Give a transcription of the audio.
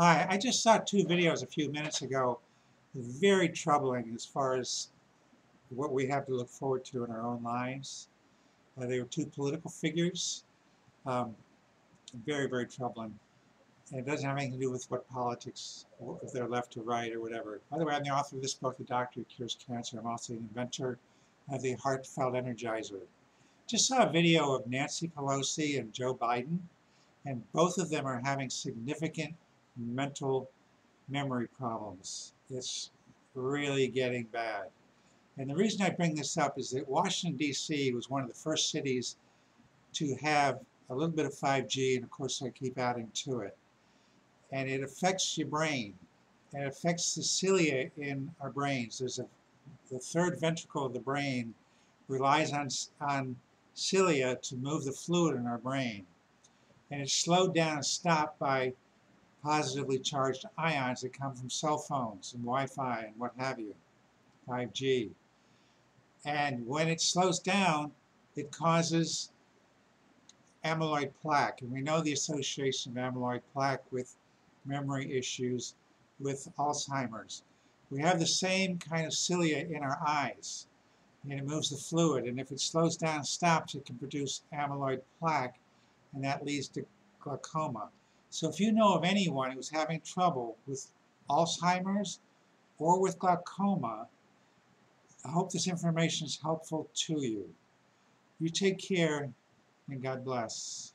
Hi, I just saw two videos a few minutes ago, very troubling as far as what we have to look forward to in our own lives. Uh, they were two political figures, um, very, very troubling. And it doesn't have anything to do with what politics, if they're left or right or whatever. By the way, I'm the author of this book, The Doctor Who Cures Cancer. I'm also the inventor of the Heartfelt Energizer. Just saw a video of Nancy Pelosi and Joe Biden, and both of them are having significant mental memory problems. It's really getting bad. And the reason I bring this up is that Washington, D.C. was one of the first cities to have a little bit of 5G, and of course I keep adding to it. And it affects your brain. It affects the cilia in our brains. There's a the third ventricle of the brain relies on, on cilia to move the fluid in our brain. And it's slowed down and stopped by positively charged ions that come from cell phones and Wi-Fi and what have you, 5G. And when it slows down, it causes amyloid plaque. And we know the association of amyloid plaque with memory issues with Alzheimer's. We have the same kind of cilia in our eyes. And it moves the fluid. And if it slows down stops, it can produce amyloid plaque. And that leads to glaucoma. So if you know of anyone who's having trouble with Alzheimer's or with glaucoma, I hope this information is helpful to you. You take care and God bless.